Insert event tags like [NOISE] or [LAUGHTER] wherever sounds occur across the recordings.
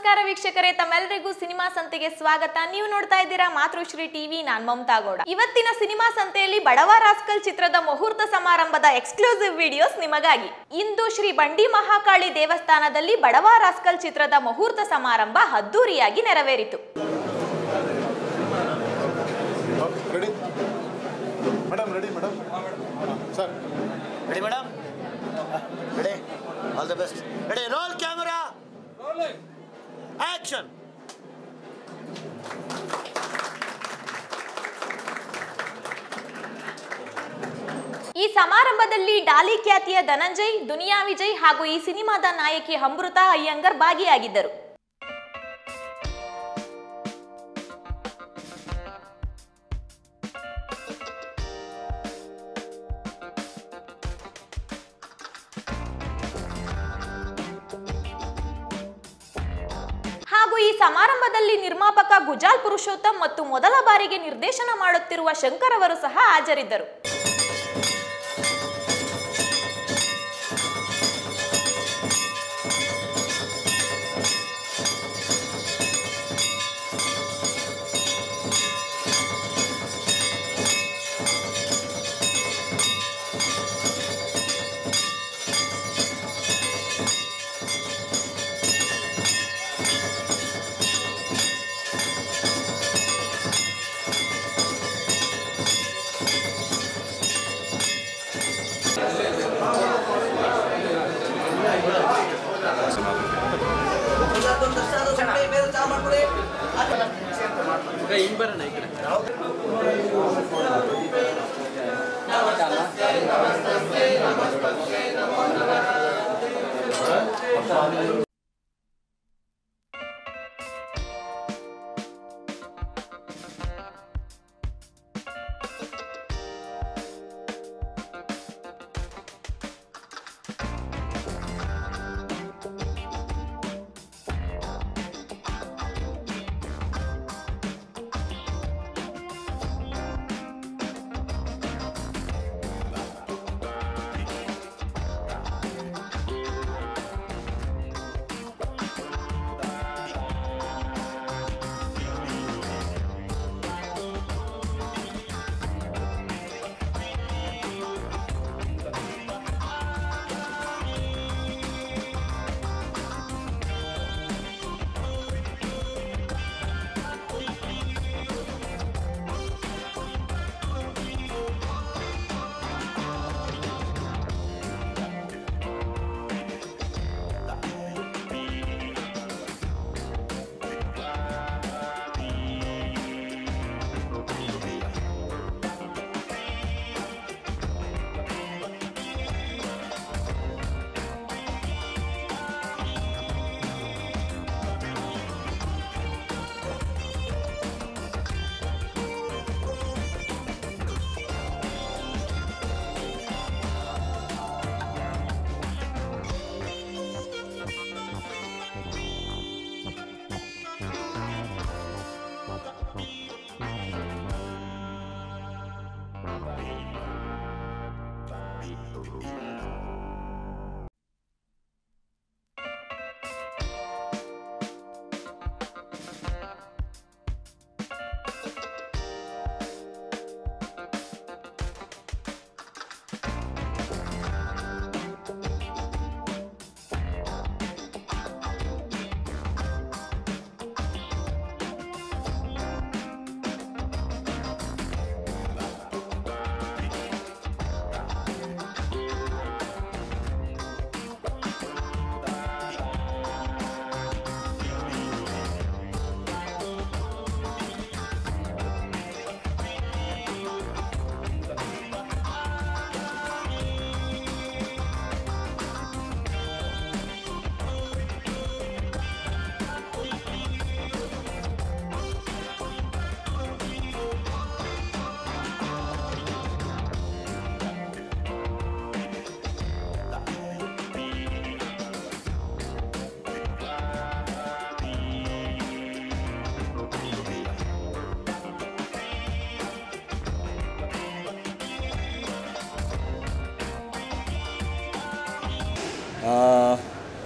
ನಮಸ್ಕಾರ ವೀಕ್ಷಕರೇ ತಮ್ಮೆಲ್ಲರಿಗೂ ಸಿನಿಮಾ ಸಂತೆಗೆ ಸ್ವಾಗತ. ನೀವು ನೋಡ್ತಾ ಇದ್ದೀರಾ ಮಾತೃಶ್ರೀ ಟಿವಿ ನಾನ್ ಮಮತಾ ಗೌಡ. ಇವತ್ತಿನ ಸಿನಿಮಾ ಸಂತೆಯಲ್ಲಿ ಬಡವ ರಾಸ್ಕಲ್ ಚಿತ್ರದ ಮುಹೂರ್ತ ಸಮಾರಂಭದ ಎಕ್ಸ್ಕ್ಲೂಸಿವ್ ವಿಡಿಯೋಸ್ ನಿಮಗಾಗಿ. ಇಂದು ಶ್ರೀ ಬಂಡಿ ಮಹಾಕಾಳಿ ದೇವಸ್ಥಾನದಲ್ಲಿ ಬಡವ ರಾಸ್ಕಲ್ ಚಿತ್ರದ ಮುಹೂರ್ತ ಸಮಾರಂಭ ಅದ್ದೂರಿಯಾಗಿ ನೆರವೇರಿತು. Ready? Ready madam sir. Ready madam ready. All the best. Ready roll camera. Action ಈ ಸಮಾರಂಭದಲ್ಲಿ ಡಾಲಿ ಖ್ಯಾತಿಯ ಧನಂಜಯ್, ದುನಿಯಾ ವಿಜಯ್ ಹಾಗೂ ಈ ಸಿನಿಮಾದ ನಾಯಕಿ ಅಮೃತ ಅಯ್ಯಂಗರ್ ಭಾಗಿಯಾಗಿದ್ದರು. ಸಮಾರಂಭದಲ್ಲಿ ನಿರ್ಮಾಪಕ ಗುಜಾಲ್ ಪುರುಷೋತ್ತಮ್ ಮತ್ತು ಮೊದಲ ಬಾರಿಗೆ ನಿರ್ದೇಶನ ಮಾಡುತ್ತಿರುವ ಶಂಕರ್ ಅವರು ಸಹ ಹಾಜರಿದ್ದರು. ಈಗ ಬರೋಣ ಈ ಕಡೆ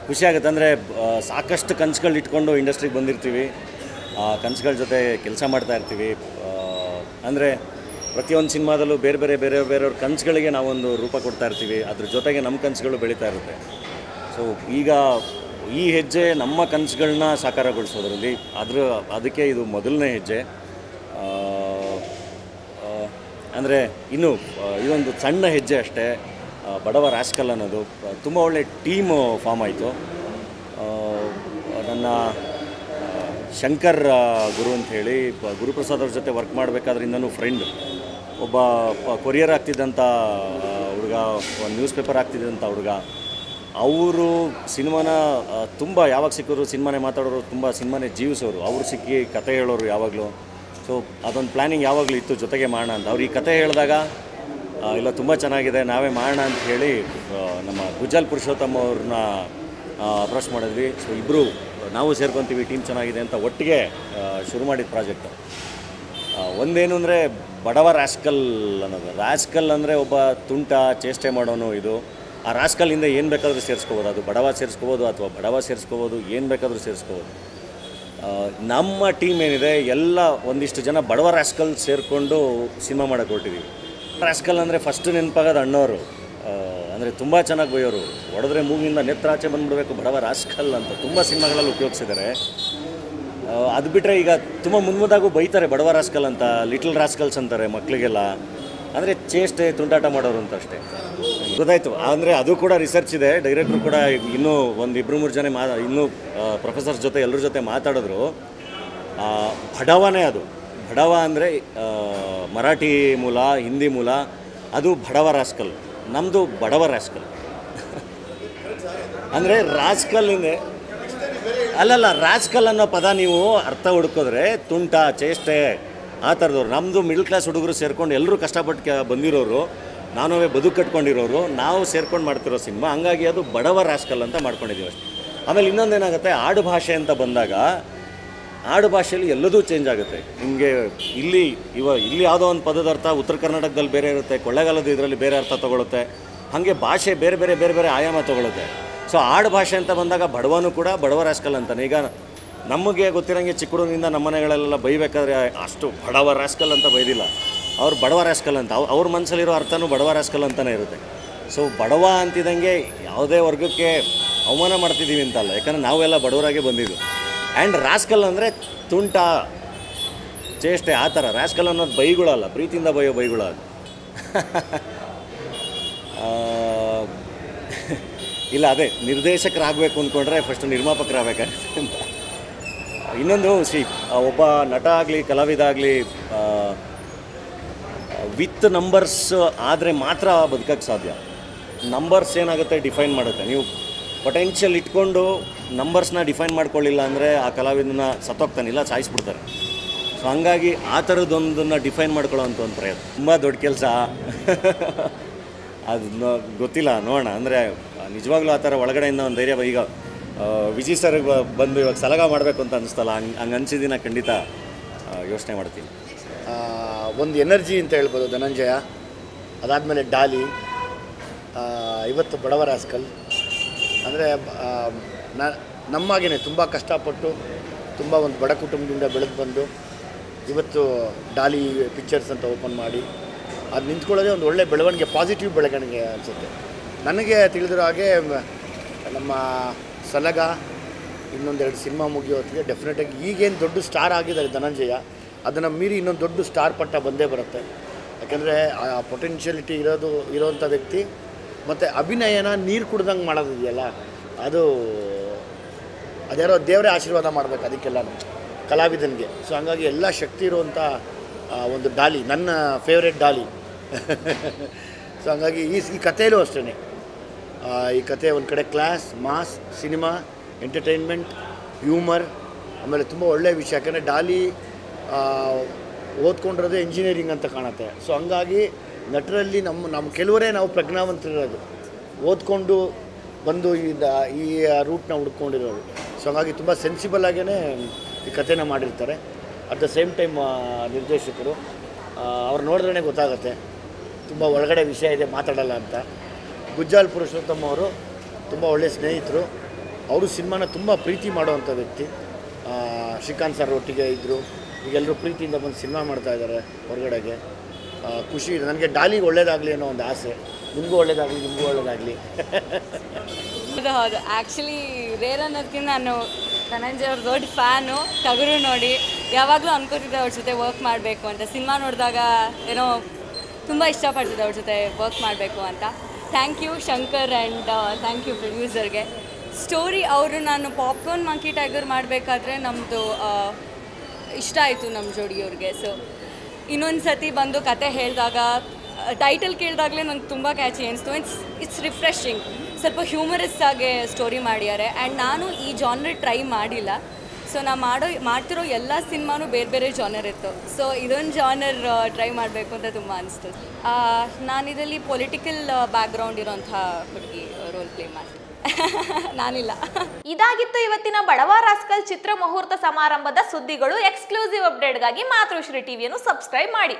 ಖುಷಿ ಆಗುತ್ತೆ ಅಂದರೆ ಸಾಕಷ್ಟು ಕನಸುಗಳು ಇಟ್ಕೊಂಡು ಇಂಡಸ್ಟ್ರಿಗೆ ಬಂದಿರ್ತೀವಿ. ಆ, ಕನಸುಗಳ ಜೊತೆ ಕೆಲಸ ಮಾಡ್ತಾ ಇರ್ತೀವಿ. ಅಂದರೆ ಪ್ರತಿಯೊಂದು ಸಿನಿಮಾದಲ್ಲೂ ಬೇರೆ ಬೇರೆ ಬೇರೆ ಬೇರೆಯವ್ರ ಕನಸುಗಳಿಗೆ ನಾವೊಂದು ರೂಪ ಕೊಡ್ತಾ ಇರ್ತೀವಿ. ಅದ್ರ ಜೊತೆಗೆ ನಮ್ಮ ಕನಸುಗಳು ಬೆಳೀತಾ ಇರುತ್ತೆ. ಸೊ ಈಗ ಈ ಹೆಜ್ಜೆ ನಮ್ಮ ಕನಸುಗಳನ್ನ ಸಾಕಾರಗೊಳಿಸೋದ್ರಲ್ಲಿ ಅದ್ರ, ಅದಕ್ಕೆ ಇದು ಮೊದಲನೇ ಹೆಜ್ಜೆ. ಅಂದರೆ ಇನ್ನು ಇದೊಂದು ಸಣ್ಣ ಹೆಜ್ಜೆ ಅಷ್ಟೇ. ಬಡವ ರಾಸ್ಕಲ್ ಅನ್ನೋದು ತುಂಬ ಒಳ್ಳೆ ಟೀಮು ಫಾರ್ಮ್ ಆಯಿತು. ನನ್ನ ಶಂಕರ್ ಗುರು ಅಂತ ಹೇಳಿ ಗುರುಪ್ರಸಾದ್ ಅವ್ರ ಜೊತೆ ವರ್ಕ್ ಮಾಡಬೇಕಾದ್ರಿಂದನೂ ಫ್ರೆಂಡ್ ಒಬ್ಬ ಕೊರಿಯರ್ ಆಗ್ತಿದ್ದಂಥ ಹುಡುಗ ಒಂದು ನ್ಯೂಸ್ ಪೇಪರ್ ಆಗ್ತಿದ್ದಂಥ ಹುಡುಗ. ಅವರು ಸಿನಿಮಾನ ತುಂಬ ಯಾವಾಗ ಸಿಕ್ಕೋರು ಸಿನಿಮಾನೇ ಮಾತಾಡೋರು, ತುಂಬ ಸಿನಿಮಾನೇ ಜೀವಿಸೋರು. ಅವರು ಸಿಕ್ಕಿ ಕತೆ ಹೇಳೋರು ಯಾವಾಗಲೂ. ಸೊ ಅದೊಂದು ಪ್ಲ್ಯಾನಿಂಗ್ ಯಾವಾಗಲೂ ಇತ್ತು, ಜೊತೆಗೆ ಮಾಡೋಣ ಅಂತ. ಅವ್ರು ಈ ಕತೆ ಹೇಳಿದಾಗ ಇಲ್ಲ, ತುಂಬ ಚೆನ್ನಾಗಿದೆ. ನಾವೇ ಮಾಡೋಣ ಅಂತ ಹೇಳಿ ನಮ್ಮ ಗುಜ್ಜಲ್ ಪುರುಷೋತ್ತಮ ಅವ್ರನ್ನ ಅಪ್ರೋಚ್ ಮಾಡಿದ್ವಿ. ಸೊ ಇಬ್ಬರು ನಾವು ಸೇರ್ಕೊತೀವಿ ಟೀಮ್ ಚೆನ್ನಾಗಿದೆ ಅಂತ ಒಟ್ಟಿಗೆ ಶುರು ಮಾಡಿದ ಪ್ರಾಜೆಕ್ಟು ಒಂದೇನು ಅಂದರೆ, ಬಡವ ರಾಸ್ಕಲ್ ಅನ್ನೋದು. ರಾಸ್ಕಲ್ ಅಂದರೆ ಒಬ್ಬ ತುಂಟ ಚೇಷ್ಟೆ ಮಾಡೋನು ಇದು. ಆ ರಾಸ್ಕಲ್ಲಿಂದ ಏನು ಬೇಕಾದರೂ ಸೇರಿಸ್ಕೋಬೋದು. ಅದು ಬಡವ ಸೇರಿಸ್ಕೋಬೋದು ಅಥವಾ ಬಡವ ಸೇರಿಸ್ಕೋಬೋದು, ಏನು ಬೇಕಾದರೂ ಸೇರಿಸ್ಕೋಬೋದು. ನಮ್ಮ ಟೀಮ್ ಏನಿದೆ, ಎಲ್ಲ ಒಂದಿಷ್ಟು ಜನ ಬಡವ ರಾಸ್ಕಲ್ ಸೇರಿಕೊಂಡು ಸಿನಿಮಾ ಮಾಡೋಕ್ಕೆ ಹೊರಟಿದ್ದೀವಿ ರಾಸ್ಕಲ್ ಅಂದರೆ ಫಸ್ಟ್ ನೆನಪಾಗೋದು ಅಣ್ಣವರು ಅಂದರೆ ತುಂಬ ಚೆನ್ನಾಗಿ ಬೈಯೋರು. ಹೊಡೆದ್ರೆ ಮೂಗಿಂದ ನೆತ್ರಾಚೆ ಬಂದುಬಿಡಬೇಕು, ಬಡವ ರಾಸ್ಕಲ್ ಅಂತ. ತುಂಬ ಸಿನಿಮಾಗಳಲ್ಲಿ ಉಪಯೋಗಿಸಿದ್ದಾರೆ ಅದು ಬಿಟ್ಟರೆ ಈಗ ತುಂಬ ಮುಂದಾಗೂ ಬೈತಾರೆ ಬಡವ ರಾಸ್ಕಲ್ ಅಂತ, ಲಿಟಲ್ ರಾಸ್ಕಲ್ಸ್ ಅಂತಾರೆ ಮಕ್ಕಳಿಗೆಲ್ಲ ಅಂದರೆ ಚೇಷ್ಟೆ, ತುಂಟಾಟ ಮಾಡೋರು ಅಂತ ಅಷ್ಟೇ. ಗೊತ್ತಾಯ್ತು. ಅಂದರೆ ಅದು ಕೂಡ ರಿಸರ್ಚ್ ಇದೆ. ಡೈರೆಕ್ಟ್ರು ಕೂಡ ಇನ್ನೂ ಒಂದು ಇಬ್ಬರು ಮೂರು ಜನ ಮಾ, ಇನ್ನೂ ಪ್ರೊಫೆಸರ್ಸ್ ಜೊತೆ ಎಲ್ಲರ ಜೊತೆ ಮಾತಾಡಿದ್ರು. ಬಡವನೇ ಅದು. ಬಡವ ಅಂದರೆ ಮರಾಠಿ ಮೂಲ, ಹಿಂದಿ ಮೂಲ, ಅದು ಬಡವ ರಾಸ್ಕಲ್. [LAUGHS] ನಮ್ಮದು ಬಡವ ರಾಸ್ಕಲ್. ಅಂದರೆ ರಾಸ್ಕಲ್ಲಿಂದ ಅಲ್ಲಲ್ಲ, ರಾಸ್ಕಲ್ ಅನ್ನೋ ಪದ ನೀವು ಅರ್ಥ ಹುಡ್ಕಿದ್ರೆ ತುಂಟ, ಚೇಷ್ಟೆ, ಆ ಥರದವ್ರು. ನಮ್ಮದು ಮಿಡ್ಲ್ ಕ್ಲಾಸ್ ಹುಡುಗರು ಸೇರ್ಕೊಂಡು ಎಲ್ಲರೂ ಕಷ್ಟಪಟ್ಟು ಬಂದಿರೋರು ನಾನುವೇ ಬದುಕು ಕಟ್ಕೊಂಡಿರೋರು, ನಾವು ಸೇರ್ಕೊಂಡು ಮಾಡ್ತಿರೋ ಸಿನಿಮಾ, ಹಂಗಾಗಿ ಅದು ಬಡವ ರಾಸ್ಕಲ್ ಅಂತ ಮಾಡ್ಕೊಂಡಿದ್ದೀವಿ ಅಷ್ಟೇ. ಆಮೇಲೆ ಇನ್ನೊಂದೇನಾಗುತ್ತೆ ಆಡು ಭಾಷೆ ಅಂತ ಬಂದಾಗ ಆಡು ಭಾಷೆಯಲ್ಲಿ ಎಲ್ಲದೂ ಚೇಂಜ್ ಆಗುತ್ತೆ. ನಿಮಗೆ ಇಲ್ಲಿ ಇವ ಇಲ್ಲಿ ಯಾವುದೋ ಒಂದು ಪದದ ಅರ್ಥ ಉತ್ತರ ಕರ್ನಾಟಕದಲ್ಲಿ ಬೇರೆ ಇರುತ್ತೆ, ಕೊಳ್ಳೆಗಾಲದ ಇದರಲ್ಲಿ ಬೇರೆ ಅರ್ಥ ತೊಗೊಳುತ್ತೆ. ಹಾಗೆ ಭಾಷೆ ಬೇರೆ ಬೇರೆ ಬೇರೆ ಬೇರೆ ಆಯಾಮ ತೊಗೊಳುತ್ತೆ. ಸೊ ಆಡು ಭಾಷೆ ಅಂತ ಬಂದಾಗ ಬಡವನು ಕೂಡ ಬಡವ ರಾಸ್ಕಲ್ ಅಂತಾನೆ. ಈಗ ನಮಗೆ ಗೊತ್ತಿರೋಂಗೆ ಚಿಕ್ಕಡೂರಿನಿಂದ ನಮ್ಮ ಮನೆಗಳಲ್ಲೆಲ್ಲ ಬೈಬೇಕಾದ್ರೆ ಅಷ್ಟು ಬಡವ ರಾಸ್ಕಲ್ ಅಂತ ಬೈದಿಲ್ಲ. ಅವ್ರು ಬಡವ ರಾಸ್ಕಲ್ ಅಂತ. ಅವ್ರ ಅವ್ರ ಮನಸ್ಸಲ್ಲಿರೋ ಅರ್ಥನೂ ಬಡವ ರಾಸ್ಕಲ್ ಅಂತಲೇ ಇರುತ್ತೆ. ಸೊ ಬಡವ ಅಂತಿದ್ದಂಗೆ ಯಾವುದೇ ವರ್ಗಕ್ಕೆ ಅವಮಾನ ಮಾಡ್ತಿದ್ದೀವಿ ಅಂತಲ್ಲ. ಯಾಕಂದರೆ ನಾವೆಲ್ಲ ಬಡವರಾಗೆ ಬಂದಿದ್ದು. ಆ್ಯಂಡ್ ರಾಸ್ಕಲ್ ಅಂದರೆ ತುಂಟ ಚೇಷ್ಟೆ ಆ ಥರ. ರಾಸ್ಕಲ್ ಅನ್ನೋದು ಬೈಗಳಲ್ಲ ಪ್ರೀತಿಯಿಂದ ಬೈಯೋ ಬೈಗುಳ ಅದು. ಇಲ್ಲ, ಅದೇ, ನಿರ್ದೇಶಕರಾಗಬೇಕು ಅಂದ್ಕೊಂಡ್ರೆ ಫಸ್ಟ್ ನಿರ್ಮಾಪಕರಾಗಬೇಕಾಗುತ್ತೆ. ಅಂತ ಇನ್ನೊಂದು ಸಿ ಒಬ್ಬ ನಟ ಆಗಲಿ ಕಲಾವಿದ ಆಗಲಿ ವಿತ್ ನಂಬರ್ಸ್ ಆದರೆ ಮಾತ್ರ ಬದುಕೋಕ್ಕೆ ಸಾಧ್ಯ. ನಂಬರ್ಸ್ ಏನಾಗುತ್ತೆ ಡಿಫೈನ್ ಮಾಡುತ್ತೆ. ನೀವು ಪೊಟೆನ್ಷಿಯಲ್ ಇಟ್ಕೊಂಡು ನಂಬರ್ಸ್ನ ಡಿಫೈನ್ ಮಾಡ್ಕೊಳ್ಳಿಲ್ಲ ಅಂದರೆ ಆ ಕಲಾವಿದನ ಸತ್ತೋಗ್ತಾನಿಲ್ಲ ಸಾಯಿಸ್ಬಿಡ್ತಾರೆ. ಸೊ ಹಂಗಾಗಿ ಆ ಥರದ್ದೊಂದನ್ನು ಡಿಫೈನ್ ಮಾಡ್ಕೊಳ್ಳೋ ಅಂತ ಒಂದು ಪ್ರಯತ್ನ. ತುಂಬ ದೊಡ್ಡ ಕೆಲಸ. [LAUGHS] ಅದು ಗೊತ್ತಿಲ್ಲ, ನೋಡೋಣ. ಅಂದರೆ, ನಿಜವಾಗ್ಲೂ ಆ ಥರ ಒಳಗಡೆಯಿಂದ ಒಂದು ಧೈರ್ಯ ಈಗ ವಿಜಿ ಸರ್ ಬಂದು ಇವಾಗ ಸಲಗ ಮಾಡಬೇಕು ಅಂತ ಅನಿಸ್ತಲ್ಲ, ಹಂಗೆ ಹಂಗೆ ಅನಿಸಿದಿನ ಖಂಡಿತ? ಯೋಚನೆ ಮಾಡ್ತೀನಿ. ಒಂದು ಎನರ್ಜಿ ಅಂತ ಹೇಳ್ಬೋದು ಧನಂಜಯ. ಅದಾದಮೇಲೆ ಡಾಲಿ. ಇವತ್ತು ಬಡವರಾಸ್ಕಲ್ ಅಂದರೆ ನ ನಮ್ಮಾಗೇ ತುಂಬ ಕಷ್ಟಪಟ್ಟು, ತುಂಬ ಒಂದು ಬಡ ಕುಟುಂಬದಿಂದ ಬೆಳೆದು ಬಂದು, ಇವತ್ತು ಡಾಲಿ ಪಿಕ್ಚರ್ಸ್ ಅಂತ ಓಪನ್ ಮಾಡಿ, ಅದು ನಿಂತ್ಕೊಳ್ಳೋದೇ ಒಂದು ಒಳ್ಳೆ ಬೆಳವಣಿಗೆ ಪಾಸಿಟಿವ್ ಬೆಳವಣಿಗೆ ಅನಿಸುತ್ತೆ. ನನಗೆ ತಿಳಿದಿರೋ ಹಾಗೆ, ನಮ್ಮ ಸಲಗ, ಇನ್ನೊಂದೆರಡು ಸಿನಿಮಾ ಮುಗಿಯೋ ಹೊತ್ತಿಗೆ ಡೆಫಿನೆಟಾಗಿ ಈಗೇನು ದೊಡ್ಡ ಸ್ಟಾರ್ ಆಗಿದ್ದಾರೆ ಧನಂಜಯ, ಅದನ್ನು ಮೀರಿ ಇನ್ನೊಂದು ದೊಡ್ಡ ಸ್ಟಾರ್ ಪಟ್ಟ ಬಂದೇ ಬರುತ್ತೆ. ಯಾಕಂದರೆ ಆ ಪೊಟೆನ್ಷಿಯಲಿಟಿ ಇರೋದು ಇರೋವಂಥ ವ್ಯಕ್ತಿ, ಮತ್ತು ಅಭಿನಯನ ನೀರು ಕುಡ್ದಂಗೆ ಮಾಡೋದಿದೆಯಲ್ಲ, ಅದು ಅದ್ಯಾರೋ ದೇವರೇ ಆಶೀರ್ವಾದ ಮಾಡಬೇಕು ಅದಕ್ಕೆಲ್ಲ. ಕಲಾವಿದನಿಗೆ. ಸೊ ಹಂಗಾಗಿ ಎಲ್ಲ ಶಕ್ತಿ ಇರುವಂಥ ಒಂದು ಡಾಲಿ, ನನ್ನ ಫೇವ್ರೆಟ್ ಡಾಲಿ. [LAUGHS] ಸೊ ಹಂಗಾಗಿ ಈ ಈ ಕಥೆಯಲ್ಲೂ ಅಷ್ಟೇ ಈ ಕತೆ ಒಂದು ಕಡೆ class mass cinema entertainment humour ಆಮೇಲೆ ತುಂಬ ಒಳ್ಳೆಯ ವಿಷಯ. ಯಾಕಂದರೆ ಡಾಲಿ ಓದ್ಕೊಂಡಿರೋದು ಇಂಜಿನಿಯರಿಂಗ್ ಅಂತ ಕಾಣುತ್ತೆ. ಸೊ ಹಂಗಾಗಿ ನಟರಲ್ಲಿ ನಮ್ಮ ನಮ್ಮ ಕೆಲವರೇ ನಾವು ಪ್ರಜ್ಞಾವಂತರಿರೋದು. ಓದ್ಕೊಂಡು ಬಂದು ಈ ರೂಟ್ನ ಹುಡ್ಕೊಂಡಿರೋರು. ಸೊ ಹಾಗಾಗಿ ತುಂಬ ಸೆನ್ಸಿಬಲ್ ಆಗೇ ಈ ಕಥೆನ ಮಾಡಿರ್ತಾರೆ. ಅಟ್ ದ ಸೇಮ್ ಟೈಮ್ ನಿರ್ದೇಶಕರು ಅವ್ರು ನೋಡಿದ್ರೇ ಗೊತ್ತಾಗುತ್ತೆ. ತುಂಬ ಒಳಗಡೆ ವಿಷಯ ಇದೆ, ಮಾತಾಡಲ್ಲ ಅಂತ. ಗುಜ್ಜಾಲ್ ಪುರುಷೋತ್ತಮ್ ಅವರು ತುಂಬ ಒಳ್ಳೆಯ ಸ್ನೇಹಿತರು. ಅವರು ಸಿನಿಮಾನ ತುಂಬ ಪ್ರೀತಿ ಮಾಡುವಂಥ ವ್ಯಕ್ತಿ. ಶ್ರೀಕಾಂತ್ ಸರ್ ಒಟ್ಟಿಗೆ ಇದ್ದರು ಈಗೆಲ್ಲರೂ ಪ್ರೀತಿಯಿಂದ ಬಂದು ಸಿನಿಮಾ ಮಾಡ್ತಾ ಇದ್ದಾರೆ ಹೊರಗಡೆಗೆ. ಖುಷಿ ಇದೆ. ನನಗೆ ಡಾಲಿಗೆ ಒಳ್ಳೇದಾಗಲಿ ಅನ್ನೋ ಒಂದು ಆಸೆ. ನಿಮಗೂ ಒಳ್ಳೇದಾಗಲಿ ನಿಮಗೂ ಒಳ್ಳೇದಾಗಲಿ. ಹೌದು ಆ್ಯಕ್ಚುಲಿ ರೇರ್ ಅನ್ನೋದಕ್ಕಿಂತ ನಾನು ಧನಂಜಯ ಅವ್ರ ದೊಡ್ಡ ಫ್ಯಾನು ಟಗರು ನೋಡಿ ಯಾವಾಗಲೂ ಅನ್ಕೋತಿದ್ದೆ ಅವ್ರ ಜೊತೆ ವರ್ಕ್ ಮಾಡಬೇಕು ಅಂತ. ಸಿನಿಮಾ ನೋಡಿದಾಗ ಏನೋ ತುಂಬ ಇಷ್ಟಪಡ್ತಿದ್ದೆ ಅವ್ರ ಜೊತೆ ವರ್ಕ್ ಮಾಡಬೇಕು ಅಂತ. Thank you Shankar and thank you ಪ್ರೊಡ್ಯೂಸರ್ಗೆ story ಅವರು ನಾನು ಪಾಪ್ಕಾರ್ನ್ ಮಂಕಿ ಟೈಗರ್ ಮಾಡಬೇಕಾದ್ರೆ ನಮ್ಮದು ಇಷ್ಟ ಆಯಿತು ನಮ್ಮ ಜೋಡಿಯವ್ರಿಗೆ ಸೊ ಇನ್ನೊಂದು ಸತಿ ಬಂದು ಕತೆ ಹೇಳಿದಾಗ ಟೈಟಲ್ ಕೇಳಿದಾಗಲೇ ನಂಗೆ ತುಂಬ ಕ್ಯಾಚಿ ಅನಿಸ್ತು. ಇಟ್ಸ್ ಇಟ್ಸ್ ರಿಫ್ರೆಶಿಂಗ್ ಸ್ವಲ್ಪ ಹ್ಯೂಮರಸ್ ಆಗಿ ಸ್ಟೋರಿ ಮಾಡ್ಯಾರೆ ಆ್ಯಂಡ್ ನಾನು ಈ ಜಾನರ್ ಟ್ರೈ ಮಾಡಿಲ್ಲ. ಸೊ ನಾ ಮಾಡೋ, ಮಾಡ್ತಿರೋ ಎಲ್ಲ ಸಿನಿಮಾನು ಬೇರೆ ಬೇರೆ ಜಾನರ್ ಇತ್ತು. ಸೊ ಇದೊಂದು ಜಾನರ್ ಟ್ರೈ ಮಾಡಬೇಕು ಅಂತ ತುಂಬ ಅನಿಸ್ತು. ನಾನು ಇದರಲ್ಲಿ ಪೊಲಿಟಿಕಲ್ ಬ್ಯಾಕ್ಗ್ರೌಂಡ್ ಇರೋಂಥ ಹುಡುಗಿ ರೋಲ್ ಪ್ಲೇ ಮಾಡಿ [LAUGHS] ನಾನಿಲ್ಲ. ಇದಾಗಿತ್ತು ಇವತ್ತಿನ ಬಡವ ರಾಸ್ಕಲ್ ಚಿತ್ರ ಮುಹೂರ್ತ ಸಮಾರಂಭದ ಸುದ್ದಿಗಳು. ಎಕ್ಸ್ಕ್ಲೂಸಿವ್ ಅಪ್ಡೇಟ್ಗಾಗಿ ಮಾತೃಶ್ರೀ ಟಿವಿಯನ್ನು ಸಬ್ಸ್ಕ್ರೈಬ್ ಮಾಡಿ.